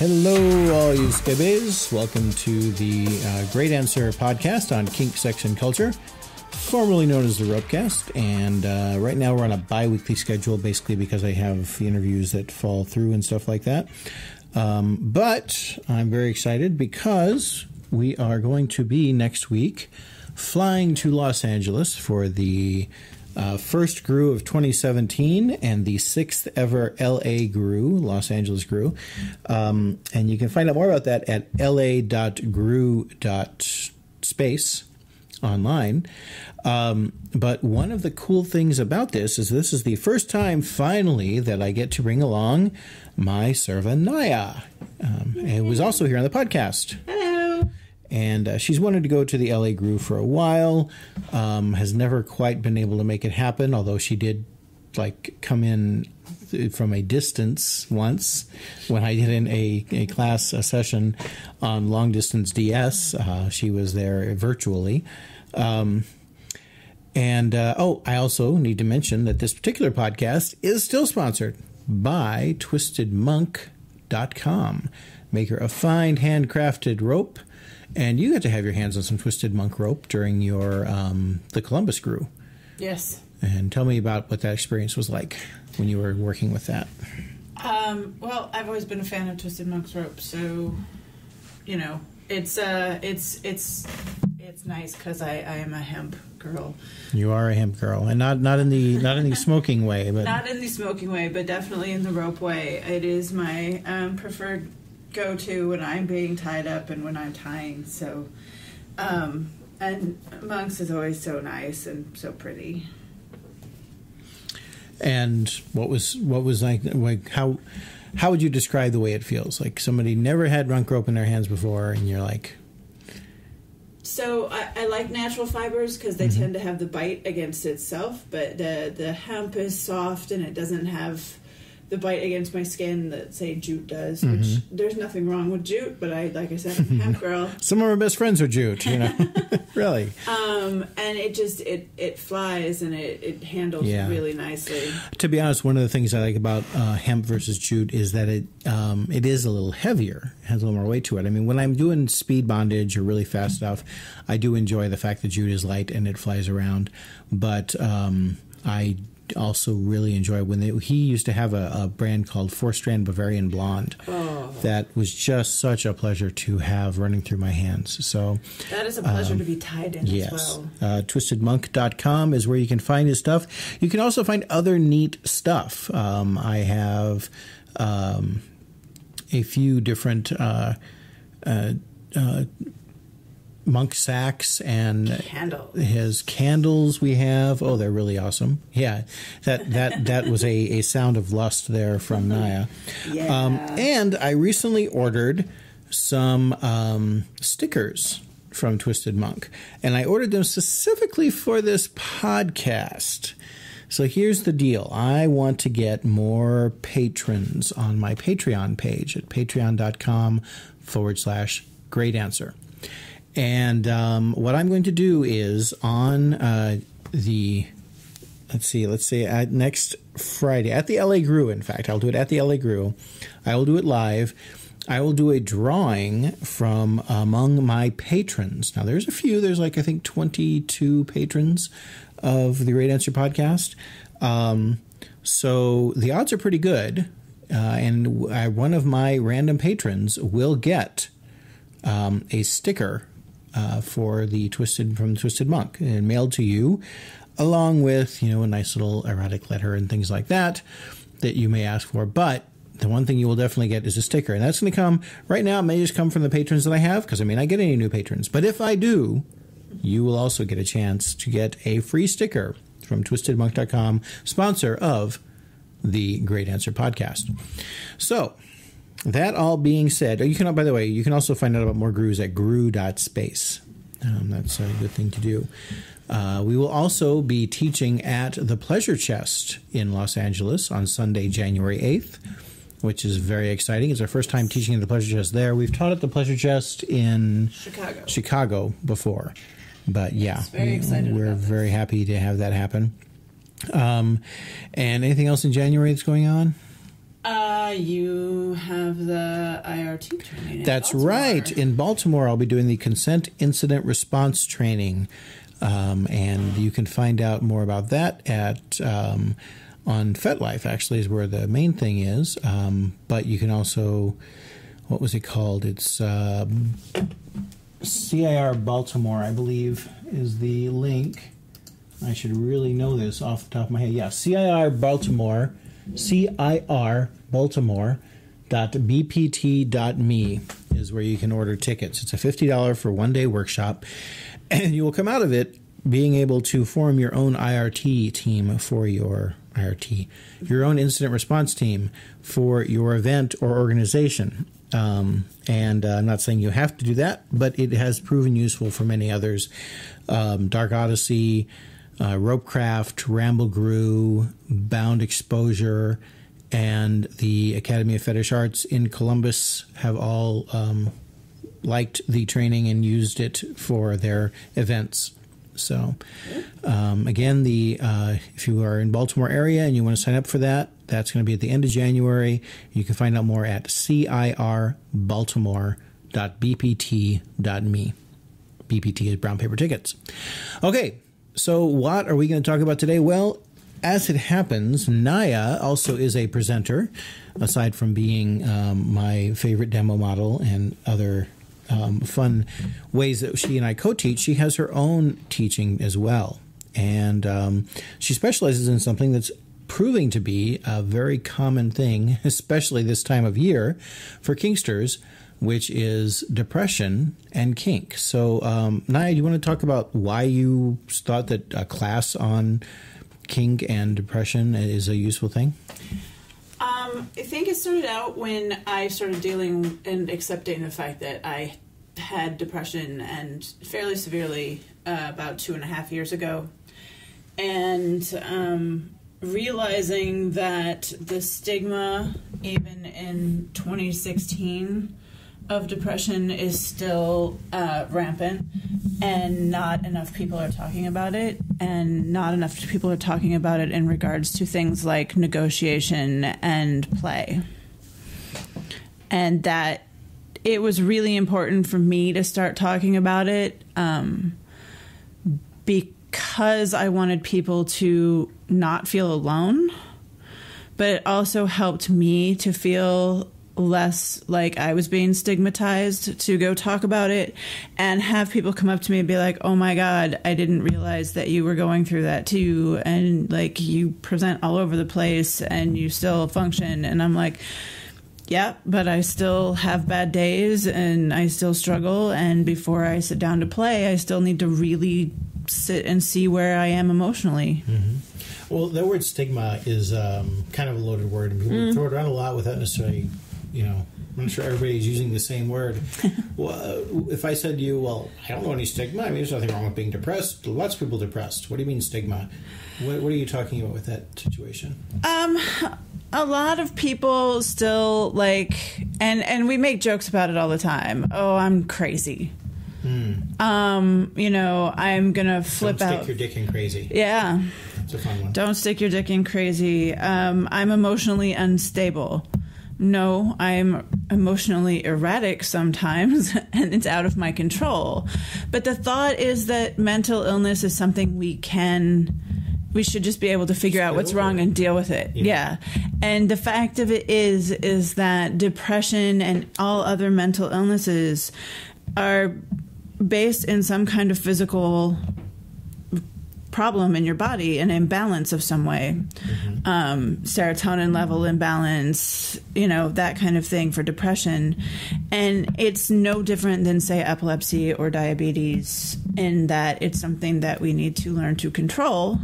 Hello, all you skibbies. Welcome to the uh, Gray Dancer podcast on kink, sex, and culture, formerly known as the Ropecast. And uh, right now we're on a bi weekly schedule, basically because I have the interviews that fall through and stuff like that. Um, but I'm very excited because we are going to be next week flying to Los Angeles for the uh, first GRU of 2017 and the sixth ever LA GRU, Los Angeles GRU. Um, and you can find out more about that at la.gru.space online. Um, but one of the cool things about this is this is the first time finally that I get to bring along my serva Naiia. Um, was also here on the podcast. Hello. And uh, she's wanted to go to the LA GRU for a while, um, has never quite been able to make it happen, although she did like come in from a distance once when I did in a, a class a session on long distance DS. Uh, she was there virtually. Um, and uh, oh, I also need to mention that this particular podcast is still sponsored by TwistedMonk.com, maker of fine handcrafted rope. And you got to have your hands on some Twisted Monk rope during your um, the Columbus GRU. Yes. And tell me about what that experience was like when you were working with that. Um, well, I've always been a fan of Twisted Monk's rope, so you know it's uh, it's it's it's nice because I, I am a hemp girl. You are a hemp girl, and not not in the not in the smoking way, but Not in the smoking way, but definitely in the rope way. It is my um, preferred go to when I'm being tied up and when I'm tying. So, um, and monks is always so nice and so pretty. and what was what was like like how how would you describe the way it feels like somebody never had Monk rope in their hands before and you're like So I, I like natural fibers because they tend to have the bite against itself, but the the hemp is soft and it doesn't have the bite against my skin that say jute does. Which there's nothing wrong with jute, but I like I said, I'm hemp girl. some of our best friends are jute you know really Um, and it just it it flies and it it handles Yeah. really nicely. to be honest one of the things i like about uh, hemp versus jute is that it um, it is a little heavier has a little more weight to it i mean when i'm doing speed bondage or really fast stuff i do enjoy the fact that jute is light and it flies around but um, i also really enjoy when they, he used to have a, a brand called four strand bavarian blonde that was just such a pleasure to have running through my hands so That is a pleasure to be tied in as Yes. well. Uh, twistedmonk.com is where you can find his stuff. You can also find other neat stuff. Um, I have um, a few different uh, uh, uh, monk sacks and Candle. his candles we have. Oh, they're really awesome. Yeah, that that that was a, a sound of lust there from Naiia. Yeah. Um, and I recently ordered some um, stickers from Twisted Monk, and I ordered them specifically for this podcast. So here's the deal. I want to get more patrons on my Patreon page at patreon.com forward slash great answer. And um, what I'm going to do is on uh, the let's see, let's see, at next Friday at the LA GRU. In fact, I'll do it at the LA GRU. I will do it live. I will do a drawing from among my patrons. Now, there's a few. There's like I think 22 patrons of the Gray Dancer podcast. Um, so the odds are pretty good. Uh, and uh, one of my random patrons will get um, a sticker uh, for the Twisted from Twisted Monk and mailed to you, along with you know a nice little erotic letter and things like that that you may ask for. But the one thing you will definitely get is a sticker, and that's going to come right now. It may just come from the patrons that I have because I may not get any new patrons, but if I do, you will also get a chance to get a free sticker from TwistedMonk.com, sponsor of the Gray Dancer podcast. So. That all being said, you can, by the way, you can also find out about more grus at gru.space. Um, that's a good thing to do. Uh, we will also be teaching at the Pleasure Chest in Los Angeles on Sunday, January 8th, which is very exciting. It's our first time teaching at the Pleasure Chest there. We've taught at the Pleasure Chest in Chicago. Chicago before. But yeah, very we're very happy to have that happen. Um, and anything else in January that's going on? Uh, you have the IRT training. That's Baltimore. right. In Baltimore, I'll be doing the consent incident response training. Um, and you can find out more about that at um, on FetLife, actually, is where the main thing is. Um, but you can also, what was it called? It's um CIR Baltimore, I believe, is the link. I should really know this off the top of my head. Yeah, CIR Baltimore, CIR Baltimore dot bpt.me is where you can order tickets. It's a $50 for one day workshop, and you will come out of it being able to form your own IRT team for your IRT, your own incident response team for your event or organization. Um, and uh, I'm not saying you have to do that, but it has proven useful for many others. Um, Dark Odyssey, uh, Ropecraft, Ramble Grew, Bound Exposure, and the Academy of Fetish Arts in Columbus have all um, liked the training and used it for their events. So, um, again, the uh, if you are in Baltimore area and you want to sign up for that, that's going to be at the end of January. You can find out more at cirbaltimore.bpt.me. BPT is brown paper tickets. Okay, so what are we going to talk about today? Well, as it happens, Naiia also is a presenter, aside from being um, my favorite demo model and other um, fun ways that she and I co teach. She has her own teaching as well. And um, she specializes in something that's proving to be a very common thing, especially this time of year for Kinksters, which is depression and kink. So, um, Naiia, do you want to talk about why you thought that a class on kink and depression is a useful thing? Um, I think it started out when I started dealing and accepting the fact that I had depression and fairly severely uh, about two and a half years ago. And um, realizing that the stigma, even in 2016, of depression is still uh, rampant, and not enough people are talking about it, and not enough people are talking about it in regards to things like negotiation and play. And that it was really important for me to start talking about it um, because I wanted people to not feel alone, but it also helped me to feel less like I was being stigmatized to go talk about it and have people come up to me and be like, oh my God, I didn't realize that you were going through that too. And like you present all over the place and you still function. And I'm like, yeah, but I still have bad days and I still struggle. And before I sit down to play, I still need to really sit and see where I am emotionally. Well, the word stigma is um, kind of a loaded word, and people throw it around a lot without necessarily, you know, I'm not sure everybody's using the same word. well, uh, if I said to you, well, I don't know any stigma. I mean, there's nothing wrong with being depressed. Lots of people depressed. What do you mean stigma? What, what are you talking about with that situation? Um, a lot of people still like, and and we make jokes about it all the time. Oh, I'm crazy. Um, you know, I'm gonna flip don't out. stick your dick in crazy. yeah, It's a fun one. don't stick your dick in crazy. Um, I'm emotionally unstable. No, I'm emotionally erratic sometimes, and it's out of my control. But the thought is that mental illness is something we can, we should just be able to figure out what's wrong and deal with it. Yeah. Yeah. And the fact of it is, is that depression and all other mental illnesses are based in some kind of physical problem in your body, an imbalance of some way, um, serotonin level imbalance, you know, that kind of thing for depression. And it's no different than, say, epilepsy or diabetes, in that it's something that we need to learn to control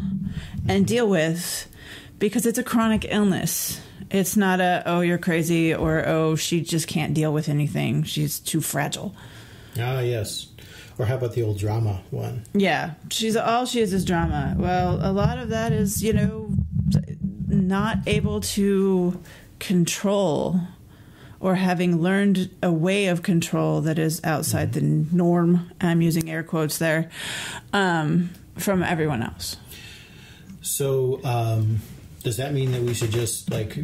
and deal with because it's a chronic illness. It's not a, oh, you're crazy, or oh, she just can't deal with anything. She's too fragile. Ah, yes. Or how about the old drama one? Yeah, she's all she is is drama. Well, a lot of that is, you know, not able to control or having learned a way of control that is outside the norm. I'm using air quotes there um, from everyone else. So, um, does that mean that we should just like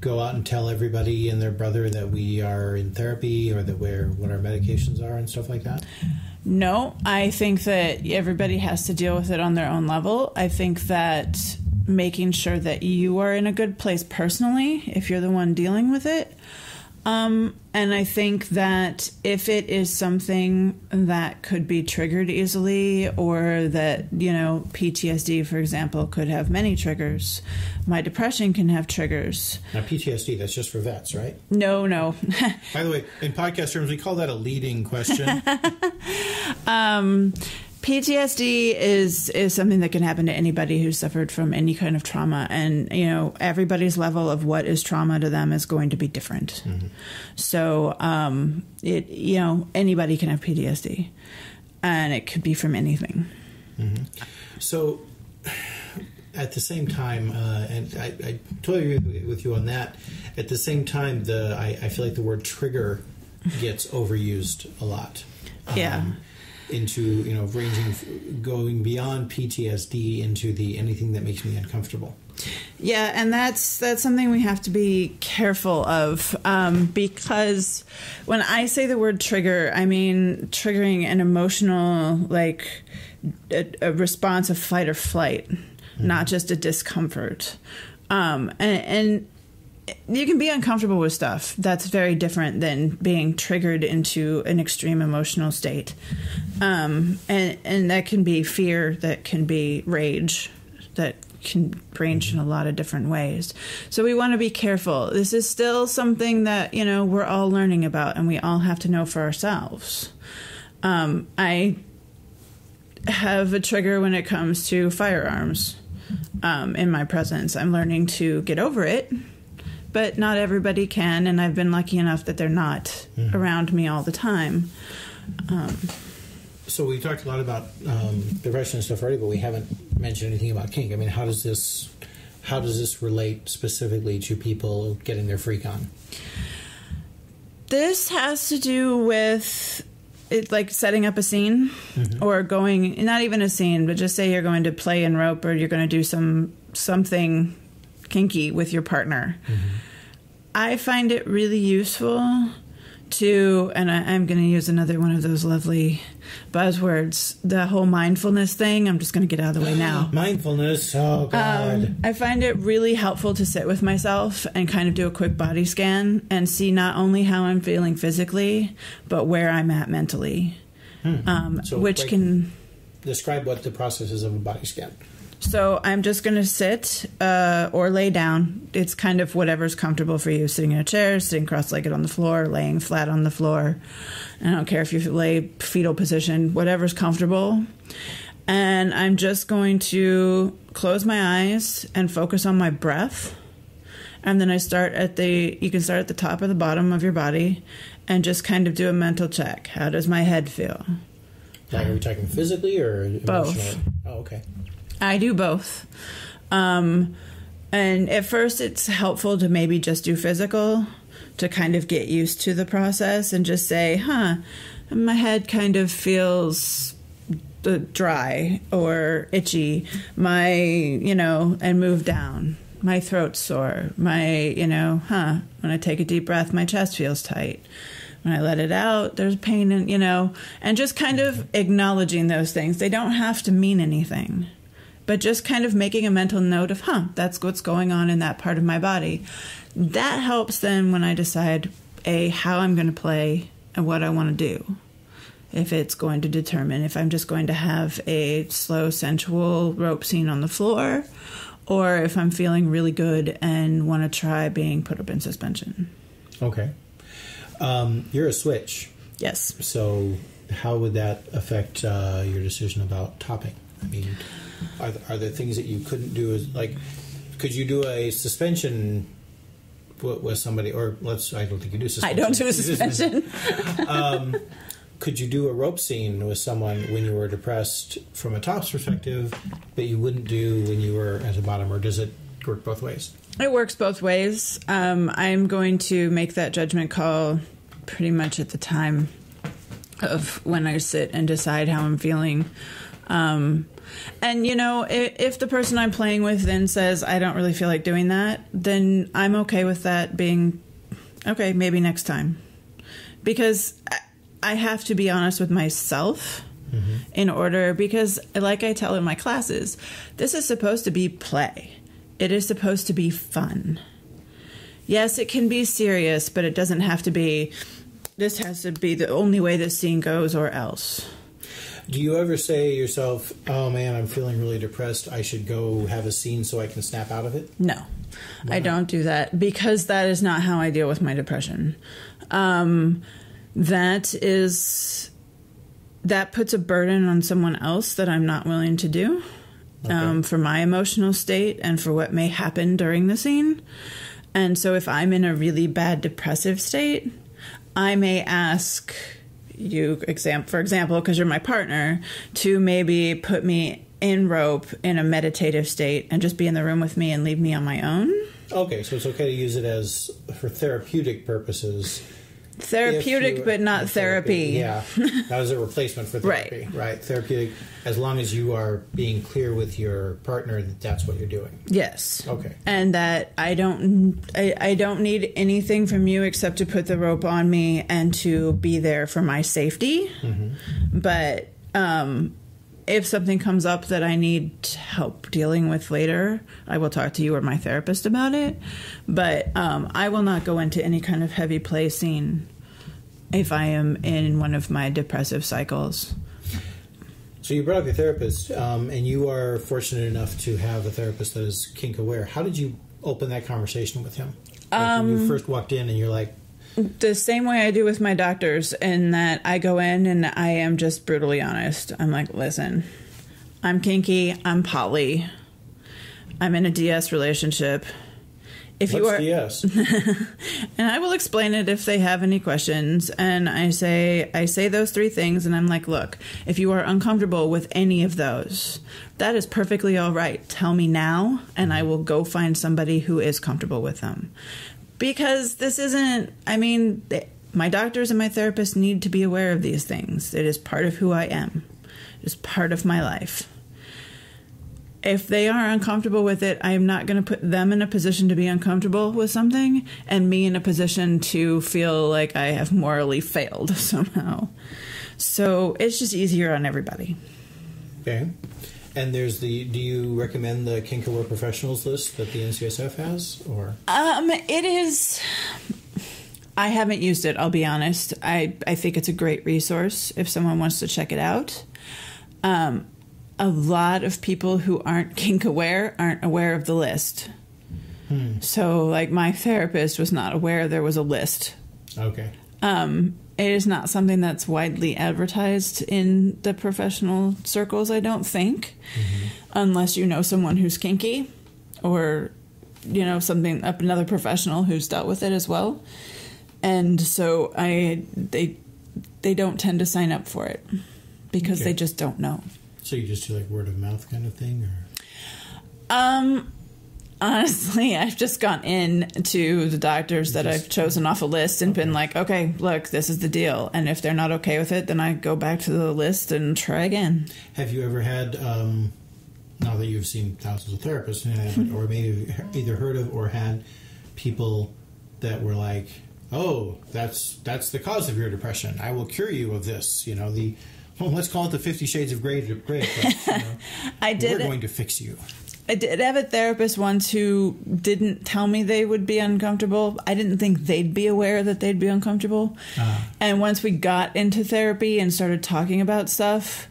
go out and tell everybody and their brother that we are in therapy or that we're what our medications are and stuff like that? No, I think that everybody has to deal with it on their own level. I think that making sure that you are in a good place personally, if you're the one dealing with it, um, and I think that if it is something that could be triggered easily, or that, you know, PTSD, for example, could have many triggers, my depression can have triggers. Now, PTSD, that's just for vets, right? No, no. By the way, in podcast terms, we call that a leading question. um, PTSD is is something that can happen to anybody who's suffered from any kind of trauma, and you know everybody's level of what is trauma to them is going to be different. Mm-hmm. So, um, it you know anybody can have PTSD, and it could be from anything. Mm-hmm. So, at the same time, uh, and I, I, totally agree with you on that. At the same time, the I, I feel like the word trigger gets overused a lot. Yeah. Into you know ranging going beyond PTSD into the anything that makes me uncomfortable. Yeah, and that's that's something we have to be careful of um, because when I say the word trigger, I mean triggering an emotional like a, a response of fight or flight, mm-hmm. not just a discomfort. Um, and, and you can be uncomfortable with stuff. That's very different than being triggered into an extreme emotional state. Um, and, and that can be fear, that can be rage, that can range in a lot of different ways. So we want to be careful. This is still something that, you know, we're all learning about and we all have to know for ourselves. Um, I have a trigger when it comes to firearms um, in my presence. I'm learning to get over it but not everybody can, and I've been lucky enough that they're not mm-hmm. around me all the time. Um, so we talked a lot about um, depression and stuff already, but we haven't mentioned anything about kink. I mean, how does this how does this relate specifically to people getting their freak on? This has to do with it, like setting up a scene mm-hmm. or going not even a scene, but just say you're going to play in rope or you're going to do some something kinky with your partner. Mm-hmm. I find it really useful to, and I, am going to use another one of those lovely buzzwords, the whole mindfulness thing. I'm just going to get out of the way now. mindfulness, oh God. Um, I find it really helpful to sit with myself and kind of do a quick body scan and see not only how I'm feeling physically, but where I'm at mentally. Hmm. Um, so, which can describe what the process is of a body scan. So I'm just going to sit uh, or lay down. It's kind of whatever's comfortable for you. Sitting in a chair, sitting cross-legged on the floor, laying flat on the floor. I don't care if you lay fetal position, whatever's comfortable. And I'm just going to close my eyes and focus on my breath. And then I start at the, you can start at the top or the bottom of your body and just kind of do a mental check. How does my head feel? Like, are we talking physically or emotionally? Both. Oh, okay. I do both. Um, and at first, it's helpful to maybe just do physical to kind of get used to the process and just say, huh, my head kind of feels dry or itchy. My, you know, and move down. My throat's sore. My, you know, huh, when I take a deep breath, my chest feels tight when I let it out, there's pain, and you know, and just kind of acknowledging those things. They don't have to mean anything but just kind of making a mental note of, huh, that's what's going on in that part of my body. That helps then when I decide, A, how I'm going to play and what I want to do. If it's going to determine if I'm just going to have a slow, sensual rope scene on the floor, or if I'm feeling really good and want to try being put up in suspension. Okay. Um, you're a switch. Yes. So, how would that affect uh, your decision about topping? I mean, are, are there things that you couldn't do? As, like, could you do a suspension with somebody, or let's? I don't think you do suspension. I don't do a suspension. um, could you do a rope scene with someone when you were depressed from a tops perspective, that you wouldn't do when you were at the bottom, or does it work both ways? It works both ways. Um, I'm going to make that judgment call pretty much at the time of when I sit and decide how I'm feeling Um, and you know, if, if the person I'm playing with then says I don't really feel like doing that, then I'm okay with that being okay. Maybe next time, because I- I have to be honest with myself mm-hmm. in order. Because, like I tell in my classes, this is supposed to be play. It is supposed to be fun. Yes, it can be serious, but it doesn't have to be. This has to be the only way this scene goes, or else. Do you ever say to yourself, "Oh man, I'm feeling really depressed. I should go have a scene so I can snap out of it"? No, I don't do that because that is not how I deal with my depression. Um, that is that puts a burden on someone else that I'm not willing to do um, for my emotional state and for what may happen during the scene. And so, if I'm in a really bad depressive state, I may ask you, exam- for example, because you're my partner, to maybe put me in rope in a meditative state and just be in the room with me and leave me on my own. Okay, so it's okay to use it as for therapeutic purposes. Therapeutic, you- but not therapy. Yeah, that was a replacement for therapy, right. right? Therapeutic, as long as you are being clear with your partner that that's what you're doing. Yes. Okay. And that I don't I, I don't need anything from you except to put the rope on me and to be there for my safety. But um if something comes up that I need help dealing with later, I will talk to you or my therapist about it. But um, I will not go into any kind of heavy play scene if I am in one of my depressive cycles. So you brought up your therapist, um, and you are fortunate enough to have a therapist that is kink aware. How did you open that conversation with him? Like when Um, you first walked in, and you're like, the same way I do with my doctors, in that I go in and I am just brutally honest. I'm like, listen, I'm kinky, I'm poly, I'm in a DS relationship. If you are, DS?" and I will explain it if they have any questions. And I say, I say those three things, and I'm like, look, if you are uncomfortable with any of those, that is perfectly all right. Tell me now, and I will go find somebody who is comfortable with them. Because this isn't, I mean, my doctors and my therapists need to be aware of these things. It is part of who I am, it is part of my life if they are uncomfortable with it, I am not going to put them in a position to be uncomfortable with something and me in a position to feel like I have morally failed somehow. So it's just easier on everybody. okay. And there's the. Do you recommend the kink aware professionals list that the NCSF has, or Um, it is. I haven't used it. I'll be honest. I I think it's a great resource if someone wants to check it out. Um, a lot of people who aren't kink aware aren't aware of the list. So, like, my therapist was not aware there was a list. okay? Um, it is not something that's widely advertised in the professional circles, I don't think, unless you know someone who's kinky or, you know, something up another professional who's dealt with it as well. And so I they they don't tend to sign up for it because Okay. they just don't know. So you just do like word of mouth kind of thing, or Um, honestly, I've just gone in to the doctors that I've chosen off a list and been like, okay, look, this is the deal. And if they're not okay with it, then I go back to the list and try again. have you ever had? Um, now that you've seen thousands of therapists, uh, or maybe either heard of or had people that were like, "Oh, that's that's the cause of your depression. I will cure you of this." You know the. Well, let's call it the Fifty Shades of Grey. You know? I We're going to fix you. I did have a therapist once who didn't tell me they would be uncomfortable. I didn't think they'd be aware that they'd be uncomfortable. Uh-huh. And once we got into therapy and started talking about stuff,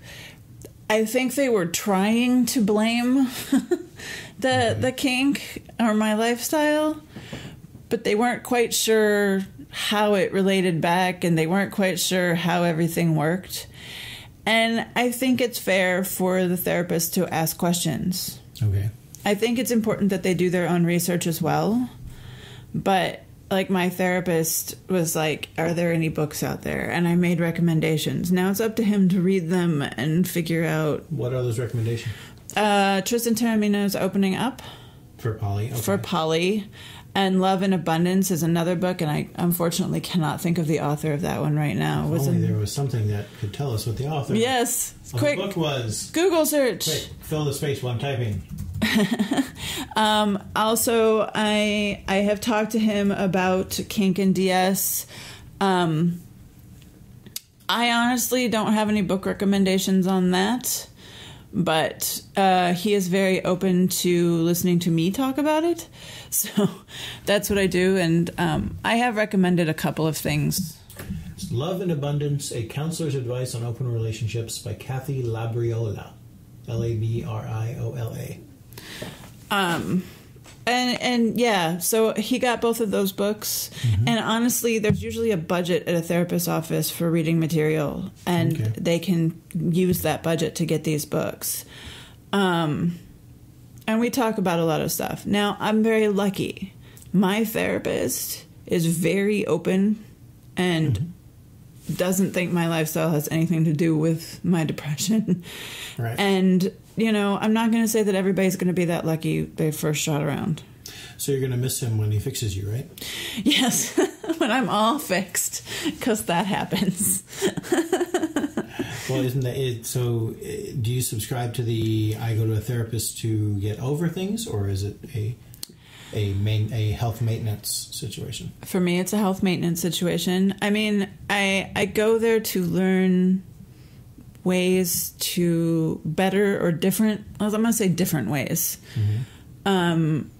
I think they were trying to blame the mm-hmm. the kink or my lifestyle, but they weren't quite sure how it related back and they weren't quite sure how everything worked. And I think it's fair for the therapist to ask questions. Okay. I think it's important that they do their own research as well. But like my therapist was like, Are there any books out there? And I made recommendations. Now it's up to him to read them and figure out. What are those recommendations Uh, Tristan Taormino's opening up for Polly? Okay. for Polly. And Love in Abundance is another book, and I unfortunately cannot think of the author of that one right now. If Was only it- there was something that could tell us what the author Yes, quick the book was. Google search. Quick, fill the space while I'm typing. Um, also, I I have talked to him about kink and DS. Um, I honestly don't have any book recommendations on that, but uh, he is very open to listening to me talk about it. So that's what I do, and um, I have recommended a couple of things. It's Love in Abundance, A Counselor's Advice on Open Relationships by Kathy Labriola. L A B R I O L A. Um, and and yeah, so he got both of those books. And honestly, there's usually a budget at a therapist's office for reading material, and Okay. they can use that budget to get these books. Um, and we talk about a lot of stuff. Now, I'm very lucky. My therapist is very open and mm-hmm. doesn't think my lifestyle has anything to do with my depression. Right. And, you know, I'm not going to say that everybody's going to be that lucky their first shot around. So you're going to miss him when he fixes you, right? Yes, when I'm all fixed, because that happens. Well, isn't that it? So, uh, do you subscribe to the I go to a therapist to get over things, or is it a a main a health maintenance situation? For me, it's a health maintenance situation. I mean, I I go there to learn ways to better or different. I'm going to say different ways. Um,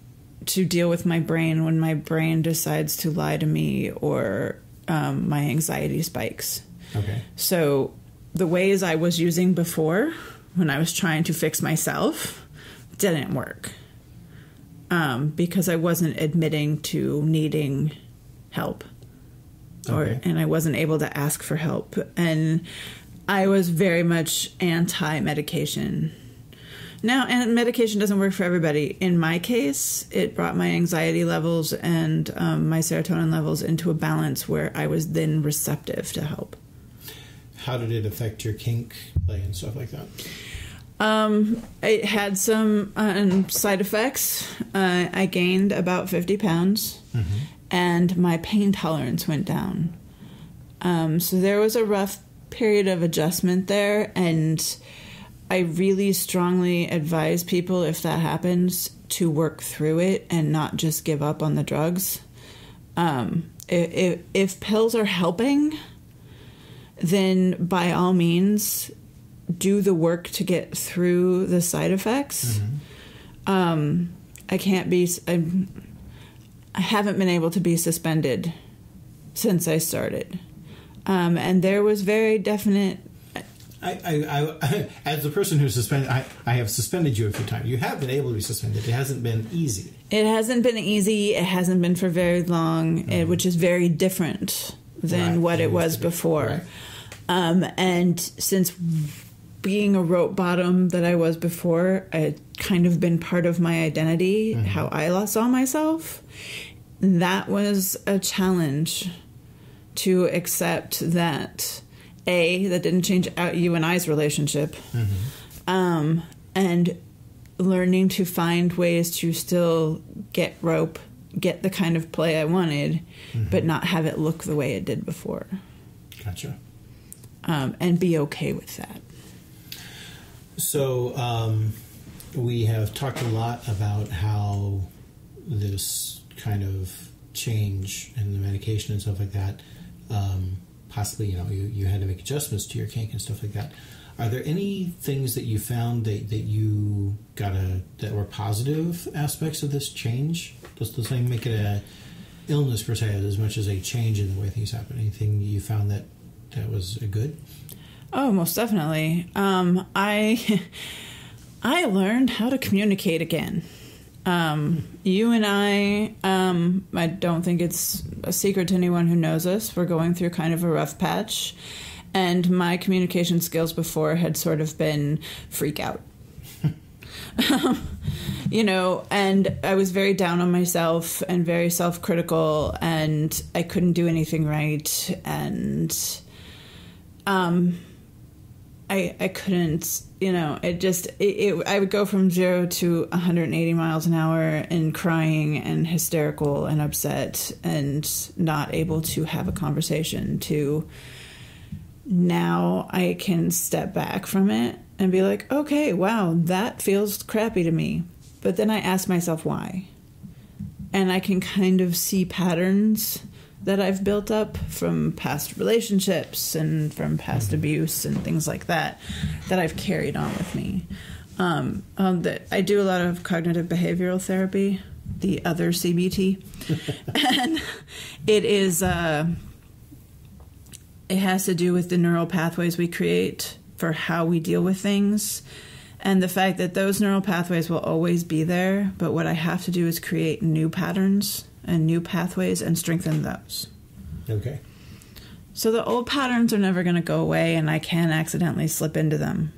to deal with my brain when my brain decides to lie to me or um, my anxiety spikes. Okay. So the ways I was using before when I was trying to fix myself didn't work um, because I wasn't admitting to needing help, or Okay. and I wasn't able to ask for help, and I was very much anti medication. Now, and medication doesn't work for everybody. In my case, it brought my anxiety levels and um, my serotonin levels into a balance where I was then receptive to help. How did it affect your kink play and stuff like that? Um, it had some um, side effects. Uh, I gained about 50 pounds and my pain tolerance went down. Um, so there was a rough period of adjustment there. And I really strongly advise people, if that happens, to work through it and not just give up on the drugs. Um, if, if, if pills are helping, then by all means do the work to get through the side effects. Um, I can't be. I, I haven't been able to be suspended since I started, um, and there was very definite. I, I, I, as the person who's suspended, I, I have suspended you a few times. You have been able to be suspended. It hasn't been easy. It hasn't been easy. It hasn't been for very long, eh, which is very different than Right, what it it was before. Right. Um, and since being a rope bottom that I was before, it kind of been part of my identity, Mm-hmm. how I saw myself. That was a challenge to accept that a that didn't change you and I's relationship, um, and learning to find ways to still get rope, get the kind of play I wanted, but not have it look the way it did before, Gotcha. Um, and be okay with that. So um, we have talked a lot about how this kind of change in the medication and stuff like that. Um, possibly, you know, you, you had to make adjustments to your kink and stuff like that. Are there any things that you found that, that you got a that were positive aspects of this change? Does the thing make it a illness per se as much as a change in the way things happen? Anything you found that that was good? Oh, most definitely. Um, I I learned how to communicate again. Um, you and I, um, I don't think it's a secret to anyone who knows us. We're going through kind of a rough patch, and my communication skills before had sort of been freak out. you know, and I was very down on myself and very self critical, and I couldn't do anything right, and um, I, I couldn't, you know, it just, it, it, I would go from zero to 180 miles an hour and crying and hysterical and upset and not able to have a conversation to now I can step back from it and be like, okay, wow, that feels crappy to me. But then I ask myself why. And I can kind of see patterns that I've built up from past relationships and from past abuse and things like that that I've carried on with me. Um, um, that I do a lot of cognitive behavioral therapy, the other CBT, and it is uh, it has to do with the neural pathways we create for how we deal with things. And the fact that those neural pathways will always be there, but what I have to do is create new patterns and new pathways and strengthen those. Okay. So the old patterns are never going to go away, and I can accidentally slip into them.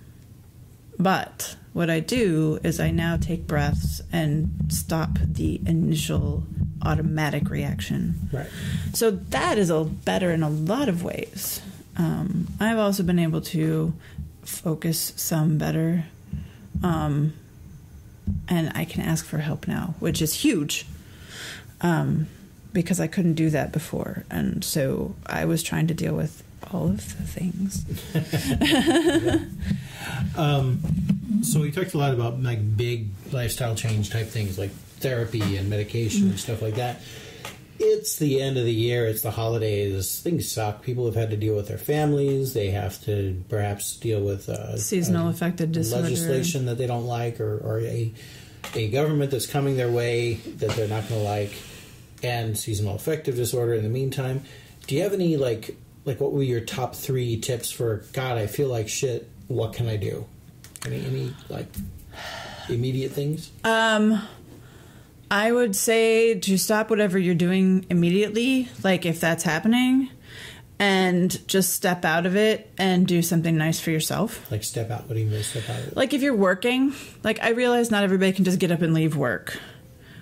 But what I do is I now take breaths and stop the initial automatic reaction. Right. So that is a better in a lot of ways. Um, I've also been able to focus some better, um, and I can ask for help now, which is huge. Um, because I couldn't do that before, and so I was trying to deal with all of the things. So we talked a lot about like big lifestyle change type things like therapy and medication and stuff like that. It's the end of the year. It's the holidays. Things suck. People have had to deal with their families. They have to perhaps deal with uh, Seasonal uh, affective disorder. legislation that they don't like, or, or a a government that's coming their way that they're not going to like, and seasonal affective disorder. In the meantime, do you have any like like what were your top three tips for God? I feel like shit. What can I do? Any any like immediate things? Um, I would say to stop whatever you're doing immediately, like if that's happening, and just step out of it and do something nice for yourself. Like step out. What do you mean step out? Like if you're working, like I realize not everybody can just get up and leave work.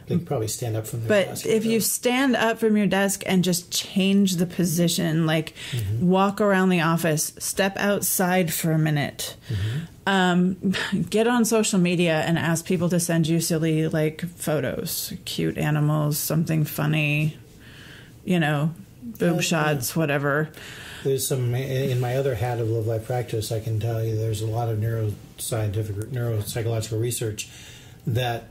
They could probably stand up from their But desk. if you stand up from your desk and just change the position, like mm-hmm. walk around the office, step outside for a minute, mm-hmm. um, get on social media and ask people to send you silly like photos, cute animals, something funny, you know, boob Yeah, shots, whatever. There's some eh, eh, in my other hat of love life practice. I can tell you there's a lot of neuroscientific, neuropsychological research that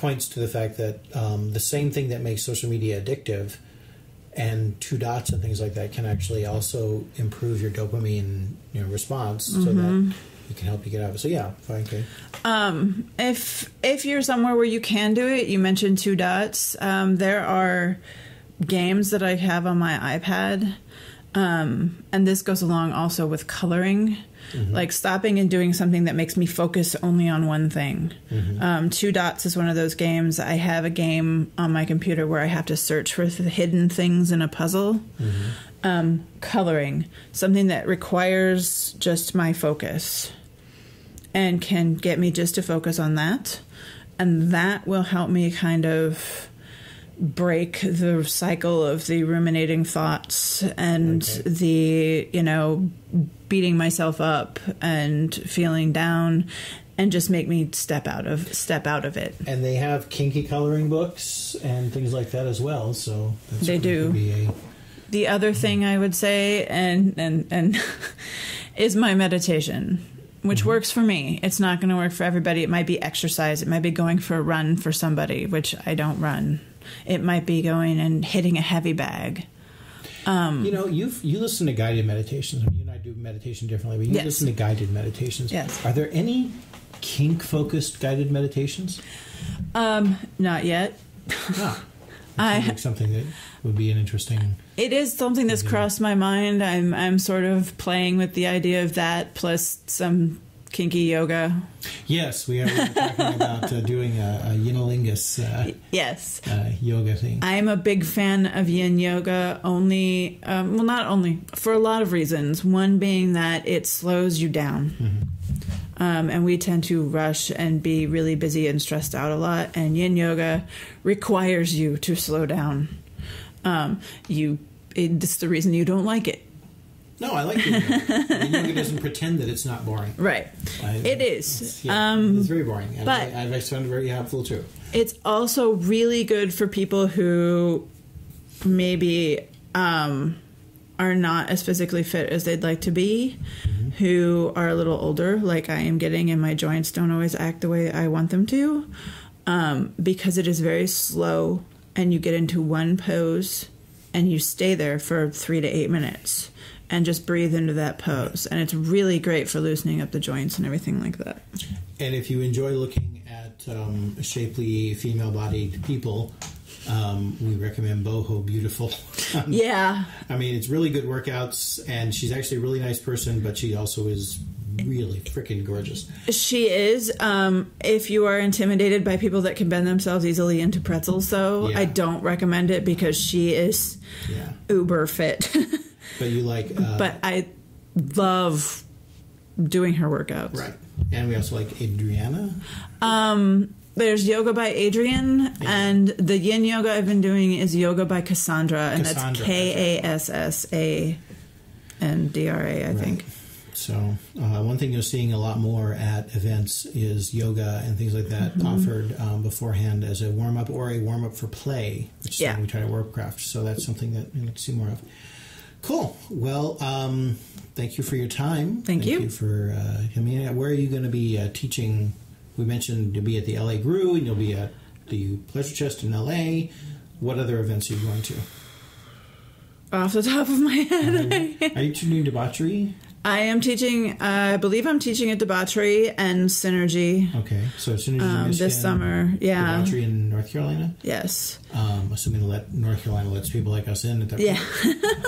points to the fact that um, the same thing that makes social media addictive and two dots and things like that can actually also improve your dopamine you know, response so that it can help you get out of it. So yeah, fine, okay. Um, if if you're somewhere where you can do it, you mentioned two dots. Um, there are games that I have on my iPad, um, and this goes along also with coloring. Like stopping and doing something that makes me focus only on one thing. Um, two dots is one of those games. I have a game on my computer where I have to search for the hidden things in a puzzle. Um, coloring, something that requires just my focus and can get me just to focus on that. And that will help me kind of break the cycle of the ruminating thoughts and Okay. the, you know, beating myself up and feeling down and just make me step out of step out of it. And they have kinky coloring books and things like that as well. So They do. a, The other mm. thing I would say and and and is my meditation, which mm-hmm. works for me. It's not going to work for everybody. It might be exercise. It might be going for a run for somebody, which I don't run. It might be going and hitting a heavy bag. You know, you you listen to guided meditations. I mean, you and I do meditation differently, but you Yes. listen to guided meditations. Yes. Are there any kink focused guided meditations? Um, not yet. Ah, I something that would be an interesting. It is something that's crossed my mind. I'm I'm sort of playing with the idea of that plus some kinky yoga. Yes, we are, we talking about uh, doing a, a unilingus uh, Yes. uh, yoga thing. I'm a big fan of yin yoga only um, well not only for a lot of reasons. One being that it slows you down. Um, and we tend to rush and be really busy and stressed out a lot. And yin yoga requires you to slow down. Um, you, it's the reason you don't like it. No, I like yoga. yin yoga doesn't pretend that it's not boring. Right. I- It is. It's, yeah, Um, it's very boring, and but- I, I've found it very helpful too. It's also really good for people who maybe um, are not as physically fit as they'd like to be, who are a little older, like I am getting, and my joints don't always act the way I want them to, um, because it is very slow, and you get into one pose, and you stay there for three to eight minutes. And just breathe into that pose. And it's really great for loosening up the joints and everything like that. And if you enjoy looking at um, shapely female-bodied people, um, we recommend Boho Beautiful. Yeah. I mean, it's really good workouts, and she's actually a really nice person, but she also is really freaking gorgeous. She is. Um, if you are intimidated by people that can bend themselves easily into pretzels, though, Yeah. I don't recommend it because she is Yeah, uber fit. but you like, uh, but I love doing her workouts. right? And we also like Adriana. Um, there's yoga by Adriene, and the yin yoga I've been doing is yoga by Cassandra, and Cassandra, that's K A S S A N D R A, I think. So uh, one thing you're seeing a lot more at events is yoga and things like that Mm-hmm. offered um, beforehand as a warm up or a warm up for play, which is Yeah. something we try to Ropecraft. So that's something that you to see more of. Cool. Well, um, thank you for your time. Thank you. for uh, coming in. Where are you going to be uh, teaching? We mentioned you'll be at the LA GRUE and you'll be at the Pleasure Chest in LA. What other events are you going to? Off the top of my head, Are you doing debauchery? I am teaching. Uh, I believe I'm teaching at Debauchery and Synergy Okay, so as soon as you um, this summer. Yeah. debauchery in North Carolina. Yes. um, assuming let North Carolina lets people like us in at that Yeah.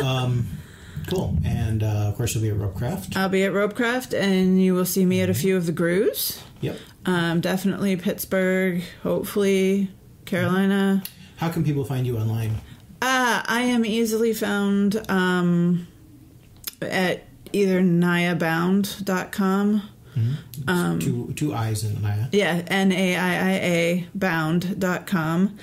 point. Cool. And uh, of course, you'll be at Ropecraft. I'll be at Ropecraft, and you will see me at a few of the GRUEs. Yep. Um, definitely Pittsburgh. Hopefully Carolina. How can people find you online? Uh, I am easily found um, at either naiiabound.com. Um, two two eyes in Naiia. Yeah, N A I I A bound.com,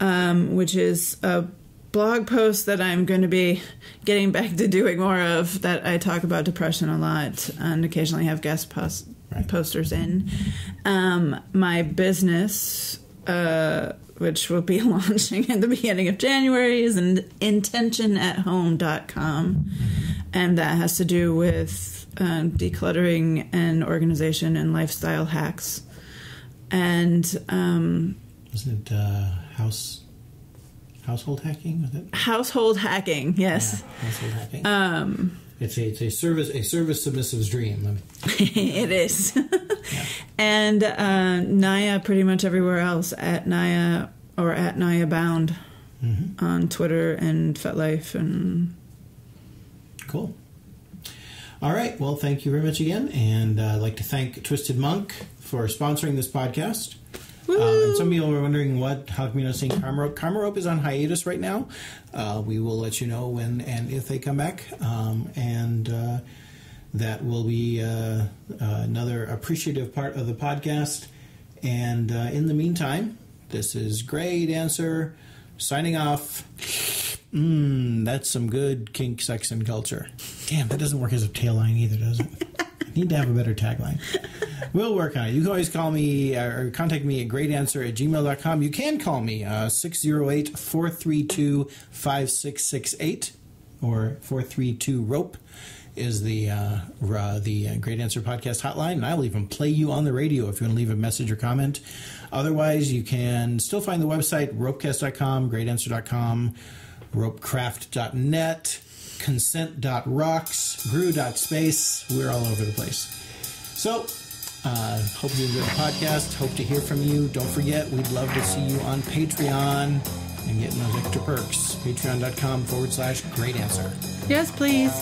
um, which is a blog post that I'm going to be getting back to doing more of. That I talk about depression a lot and occasionally have guest post- Right. posters in. Um, my business, uh, which will be launching at the beginning of January, is an intentionathome.com. And that has to do with um, decluttering and organization and lifestyle hacks. And um, Isn't it uh, house household hacking? Was it? household hacking, yes. Yeah, household hacking. Um, it's a it's a service a service submissive's dream. It is. And uh, Naiia pretty much everywhere else at Naiia or at Naiia Bound Mm-hmm. on Twitter and FetLife and Cool. All right. Well, thank you very much again, and uh, I'd like to thank Twisted Monk for sponsoring this podcast. Uh, and some people are wondering what how come you're not seeing Karma Rope. Karma Rope is on hiatus right now. Uh, we will let you know when and if they come back, um, and uh, that will be uh, uh, another appreciative part of the podcast. And uh, in the meantime, this is Gray Dancer signing off. Mmm, that's some good kink, sex, and culture. Damn, that doesn't work as a tail line either, does it? I need to have a better tagline. We'll work on it. You can always call me uh, or contact me at graydancer at gmail.com. You can call me uh, 608 432 5668 or 432 ROPE is the uh, uh, the Gray Dancer Podcast hotline, and I will even play you on the radio if you want to leave a message or comment. Otherwise, you can still find the website ropecast.com, graydancer.com, ropecraft.net, consent.rocks, grue.space. We're all over the place. So, uh, hope you enjoy the podcast. Hope to hear from you. Don't forget, we'd love to see you on Patreon and getting those extra perks. Patreon.com forward slash graydancer. yes, please.